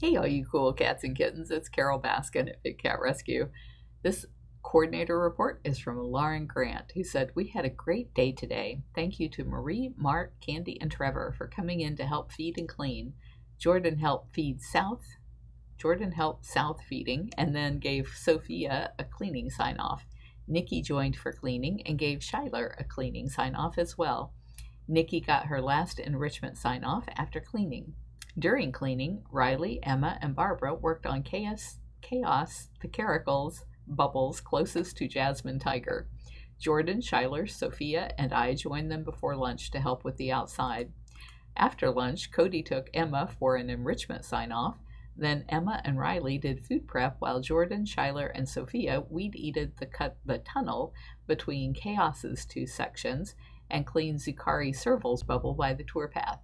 Hey, all you cool cats and kittens, it's Carole Baskin at Big Cat Rescue. This coordinator report is from Lauren Grant, who said, We had a great day today. Thank you to Marie, Mark, Candy, and Trevor for coming in to help feed and clean. Jordan helped feed South. Jordan helped South feeding and then gave Sophia a cleaning sign off. Nikki joined for cleaning and gave Shyler a cleaning sign off as well. Nikki got her last enrichment sign off after cleaning. During cleaning, Riley, Emma, and Barbara worked on Chaos, Chaos the Caracals bubbles closest to Jasmine Tiger. Jordan, Shyler, Sophia, and I joined them before lunch to help with the outside. After lunch, Cody took Emma for an enrichment sign off. Then Emma and Riley did food prep while Jordan, Shyler, and Sophia weed eated the cut the tunnel between Chaos's two sections and cleaned Zukari Serval's bubble by the tour path.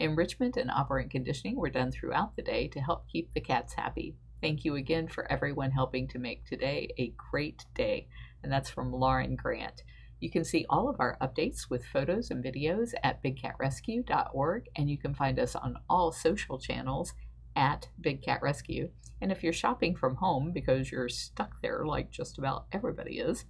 Enrichment and operant conditioning were done throughout the day to help keep the cats happy. Thank you again for everyone helping to make today a great day. And that's from Lauren Grant. You can see all of our updates with photos and videos at bigcatrescue.org, and you can find us on all social channels at Big Cat Rescue. And if you're shopping from home because you're stuck there like just about everybody is,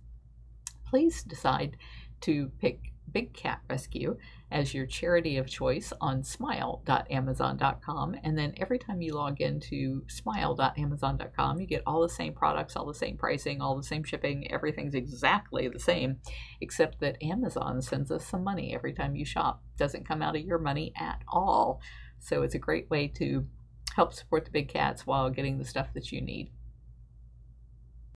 please decide to pick Big Cat Rescue as your charity of choice on smile.amazon.com. And then every time you log into smile.amazon.com, you get all the same products, all the same pricing, all the same shipping. Everything's exactly the same, except that Amazon sends us some money every time you shop. Doesn't come out of your money at all. So it's a great way to help support the big cats while getting the stuff that you need.